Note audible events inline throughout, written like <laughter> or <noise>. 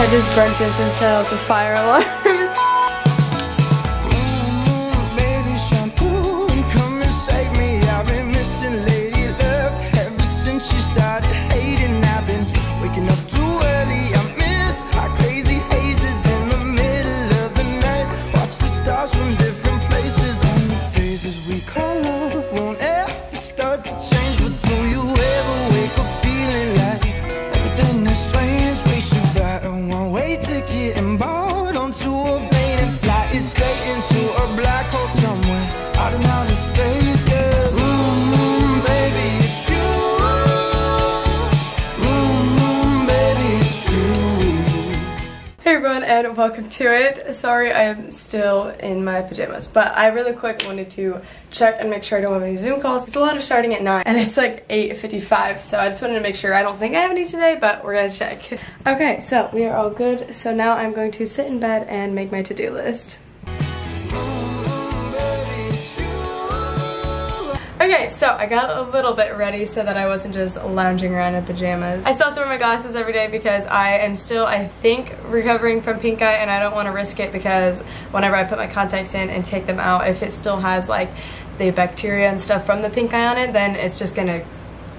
I just burnt this and set out the fire alarm. <laughs> Different places and the phases we call love won't ever start to change. Welcome to it. Sorry I am still in my pajamas, but I really quick wanted to check and make sure I don't have any Zoom calls. It's a lot of starting at 9 and it's like 8.55 so I just wanted to make sure I don't think I have any today, but we're gonna check. Okay, so we are all good. So now I'm going to sit in bed and make my to-do list. Okay, so I got a little bit ready so that I wasn't just lounging around in pajamas. I still have to wear my glasses every day because I am still, I think, recovering from pink eye and I don't want to risk it because whenever I put my contacts in and take them out, if it still has like the bacteria and stuff from the pink eye on it, then it's just gonna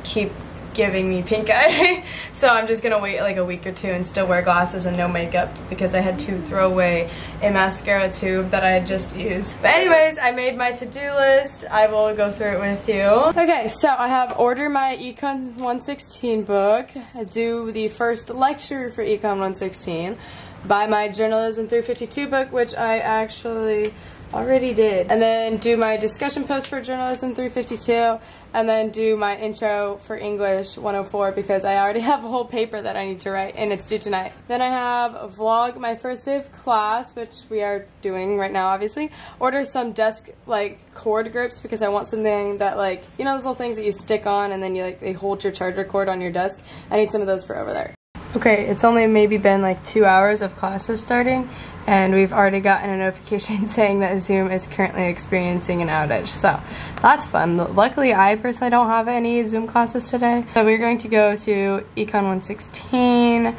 keep giving me pink eye. <laughs> so I'm just gonna wait like a week or two and still wear glasses and no makeup because I had to throw away a mascara tube that I had just used. But anyways, I made my to-do list. I will go through it with you. Okay, so I have order my Econ 116 book, do the first lecture for Econ 116, buy my Journalism 352 book, which I actually already did. And then do my discussion post for Journalism 352, and then do my intro for English 104 because I already <laughs> have a whole paper that I need to write and it's due tonight. Then I have a vlog my first day of class, which we are doing right now obviously. Order some desk like cord grips because I want something that like, you know those little things that you stick on and then you like they hold your charger cord on your desk. I need some of those for over there. Okay, it's only maybe been like two hours of classes starting, and we've already gotten a notification <laughs> saying that Zoom is currently experiencing an outage. So that's fun. Luckily, I personally don't have any Zoom classes today. So we're going to go to Econ 116.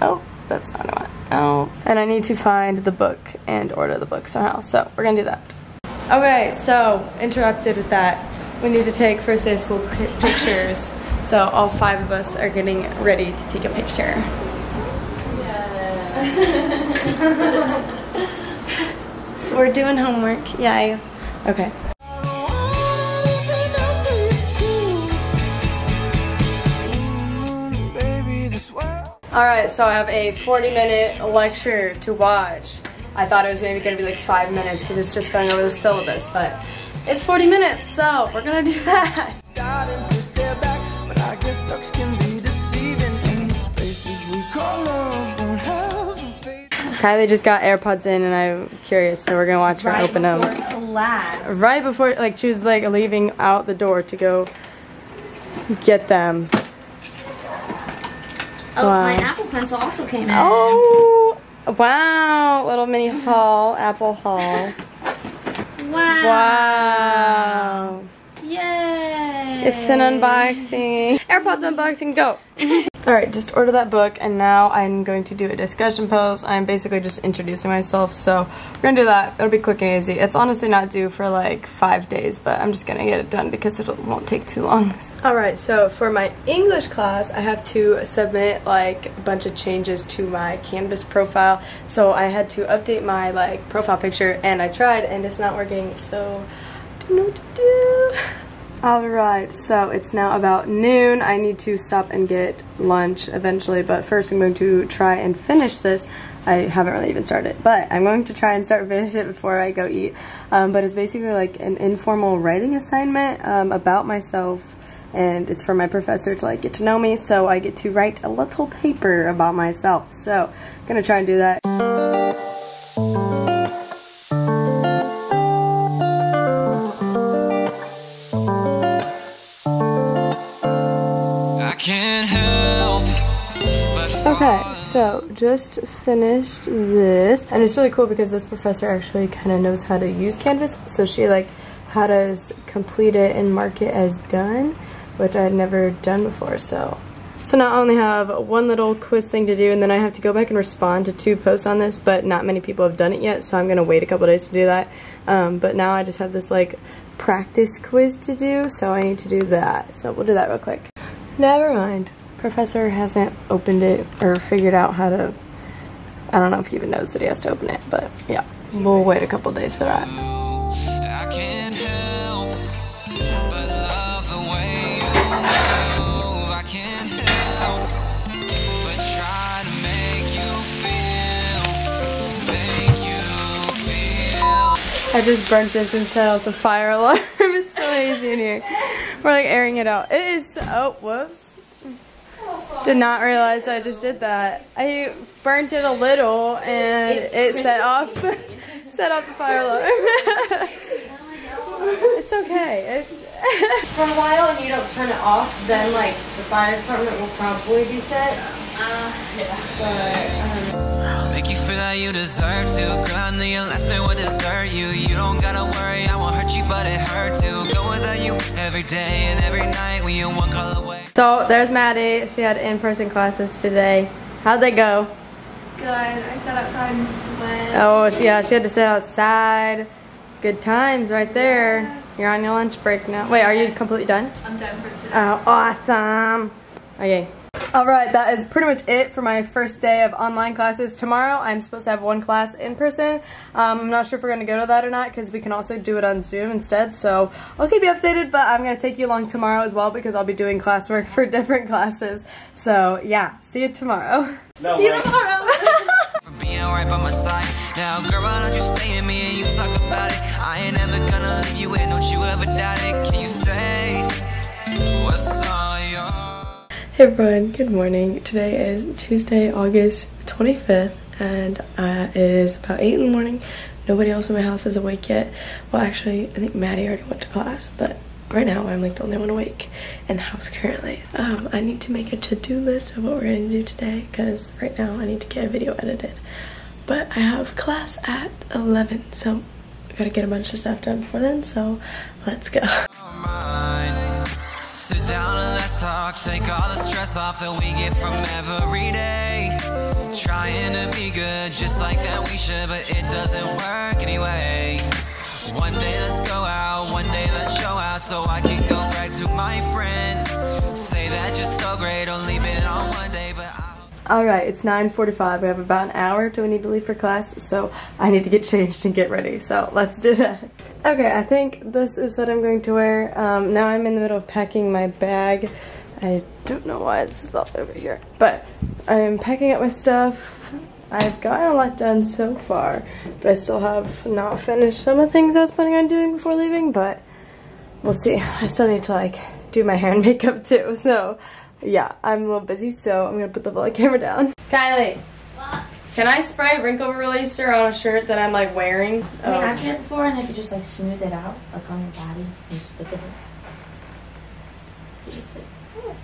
Oh, that's not what. Oh, and I need to find the book and order the book somehow. So we're gonna do that. Okay, so interrupted with that. We need to take first day of school pictures. So all five of us are getting ready to take a picture. We're doing homework. Yay. Okay. Alright, so I have a 40 minute lecture to watch. I thought it was maybe going to be like five minutes because it's just going over the syllabus, but it's 40 minutes, so we're going to do that. Starting to stare back, but I guess ducks can be deceiving. In the spaces we call love, won't have a fate. Kylie just got AirPods in and I'm curious, so we're going to watch her open them. Class. Right before, like, she was like leaving out the door to go get them. Oh, Wow. my Apple Pencil also came in. Oh, wow. Little mini haul, Apple haul. Wow. Wow. Yay. It's an unboxing. AirPods unboxing, go. <laughs> Alright, just order that book and now I'm going to do a discussion post. I'm basically just introducing myself, so we're gonna do that. It'll be quick and easy. It's honestly not due for like five days, but I'm just gonna get it done because it won't take too long. Alright, so for my English class, I have to submit like a bunch of changes to my Canvas profile. So I had to update my like profile picture and I tried and it's not working, so don't know what to do. Alright, so it's now about noon. I need to stop and get lunch eventually, but first I'm going to try and finish this. I haven't really even started, but I'm going to try and start finish it before I go eat. Um, but it's basically like an informal writing assignment um, about myself and it's for my professor to like get to know me so I get to write a little paper about myself. So I'm gonna try and do that. Just finished this, and it's really cool because this professor actually kind of knows how to use Canvas. So she like had us complete it and mark it as done, which I had never done before. So So now I only have one little quiz thing to do and then I have to go back and respond to two posts on this, but not many people have done it yet, so I'm gonna wait a couple days to do that. Um, but now I just have this like practice quiz to do, so I need to do that. So we'll do that real quick. Never mind. Professor hasn't opened it or figured out how to, I don't know if he even knows that he has to open it, but yeah, we'll wait a couple days for that. I can't help but love the way you move. I can't help but try to make you feel, make you feel. I just burnt this and set off the fire alarm. <laughs> it's so hazy in here. We're like airing it out. It is, oh, whoops. Did not realize I just did that. I burnt it a little and it set off, <laughs> set off the fire alarm. <laughs> it's okay. It's <laughs> For a while and you don't turn it off, then like the fire department will probably be set. Uh, Make you feel like you deserve to. Girl, I know your last man would desert you. You don't gotta worry, I won't hurt you, but it hurt to go without you every day and every night when you're one call away. So there's Maddie. She had in-person classes today. How'd they go? Good. I sat outside and sweat. Oh, she- yeah, she had to sit outside. Good times right there. You're on your lunch break now. Wait, are you completely done? I'm done for today. Oh, awesome. Okay. All right, that is pretty much it for my first day of online classes. Tomorrow, I'm supposed to have one class in person. Um, I'm not sure if we're going to go to that or not because we can also do it on Zoom instead. So I'll keep you updated, but I'm going to take you along tomorrow as well because I'll be doing classwork for <laughs> different classes. So yeah, see you tomorrow. See you tomorrow. <laughs> For being right by my side. Now, girl, why don't you stay in me and you talk about it? I ain't ever gonna leave you in, don't you ever doubt it. Can you say Hey everyone, good morning. Today is Tuesday, August 25th, and uh, it is about 8 in the morning. Nobody else in my house is awake yet. Well, actually, I think Maddie already went to class, but right now I'm like the only one awake in the house currently. Um, I need to make a to-do list of what we're going to do today, because right now I need to get a video edited. But I have class at 11, so I gotta get a bunch of stuff done before then, so let's go. <laughs> let's talk. Take all the stress off that we get from every day. Trying to be good just like that we should, but it doesn't work anyway. One day let's go out, one day let's show out so I can go back to my friends. Say that you're so great, only been Alright, it's 9.45. We have about an hour till we need to leave for class, so I need to get <laughs> changed and get ready. So let's do that. Okay, I think this is what I'm going to wear. Um, now I'm in the middle of packing my bag. I don't know why this is all over here, but I'm packing up my stuff. I've gotten a lot done so far, but I still have not finished some of the things I was planning on doing before leaving, but we'll see. I still need to like do my hair and <laughs> makeup too, so yeah, I'm a little busy, so I'm gonna put the vlog camera down. Kylie, can I spray wrinkle releaser on a shirt that I'm like wearing? I mean, Oh. I've tried it before, and if you just like smooth it out, like on your body, and just look at it. You just like, oh.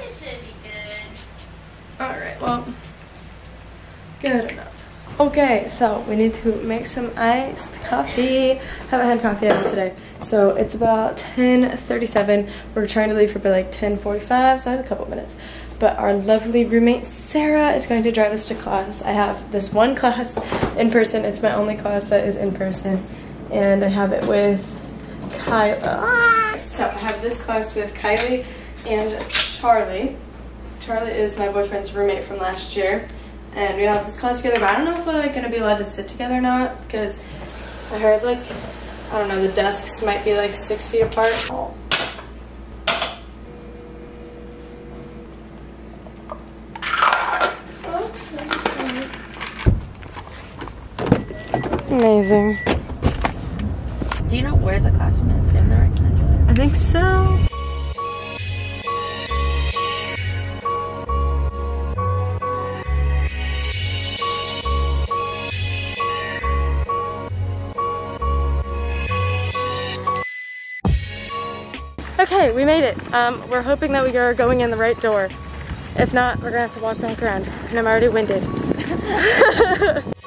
It should be good. Alright, well, good enough. Okay, so we need to make some iced coffee. Haven't had coffee yet today. So it's about 10.37. We're trying to leave for by like 10.45, so I have a couple minutes. But our lovely roommate Sarah is going to drive us to class. I have this one class in person. It's my only class that is in person. And I have it with Kyla. Uh, so I have this class with Kylie and Charlie. Charlie is my boyfriend's roommate from last year, and we have this class together. But I don't know if we're like gonna be allowed to sit together or not because I heard like I don't know the desks might be like six feet apart. Amazing. Okay, we made it. Um, we're hoping that we are going in the right door. If not, we're gonna have to walk back around, and I'm already winded. <laughs>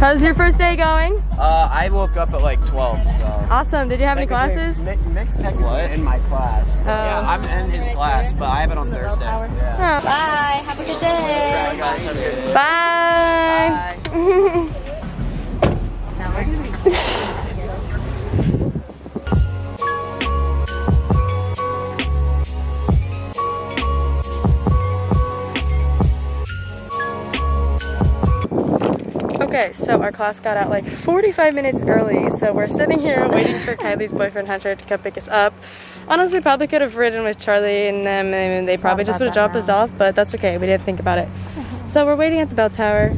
How's your first day going? Uh, I woke up at like 12, so. Awesome. Did you have any classes? Nick's technically What? in my class. Oh. yeah, I'm in his class, but I have it on Thursday. Yeah. Oh. Bye. Have a good day. guys, have a good day. Bye. <laughs> Okay, so our class got out like 45 minutes early, so we're sitting here waiting for <laughs> Kylie's boyfriend Hunter to come pick us up. Honestly, probably could have ridden with Charlie and them, and they probably just would have dropped us off, but that's okay, we didn't think about it. <laughs> So we're waiting at the bell tower.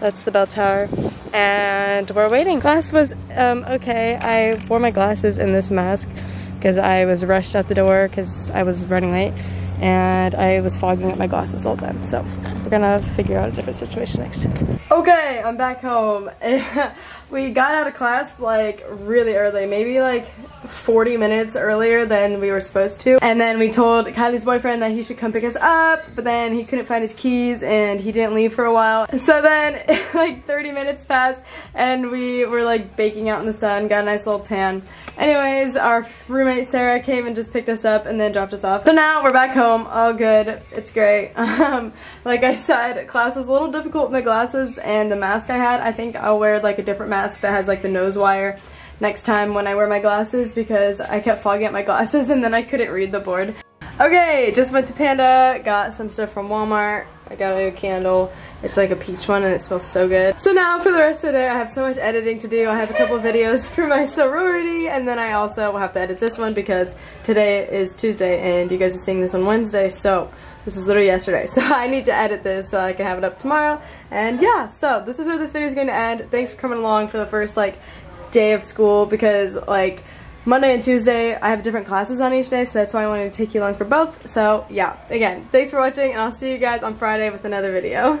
That's the bell tower. And we're waiting. Class was um, okay. I wore my glasses and this mask because I was rushed out the door because I was running late and I was fogging up my glasses all the time. So we're gonna figure out a different situation next time. Okay, I'm back home. <laughs> we got out of class like really early, maybe like 40 minutes earlier than we were supposed to. And then we told Kylie's boyfriend that he should come pick us up, but then he couldn't find his keys and he didn't leave for a while. <laughs> So then <laughs> like 30 minutes passed and we were like baking out in the sun, got a nice little tan. Anyways, our roommate Sarah came and just picked us up and then dropped us off. So now we're back home, all good, it's great. Um, Like I said, class was a little difficult with my glasses and the mask I had. I think I'll wear like a different mask that has like the nose wire next time when I wear my glasses because I kept fogging up my glasses and then I couldn't read the board. Okay, just went to Panda, got some stuff from Walmart. I got a candle. It's like a peach one and it smells so good. So now for the rest of the day, I have so much editing to do. I have a couple <laughs> videos for my sorority and then I also will have to edit this one because today is Tuesday and you guys are seeing this on Wednesday. So this is literally yesterday. <laughs> So I need to edit this so I can have it up tomorrow. And yeah, so this is where this video is going to end. Thanks for coming along for the first like day of school because like Monday and Tuesday I have different classes on each day so that's why I wanted to take you along for both. So yeah, again, thanks for watching and I'll see you guys on Friday with another video.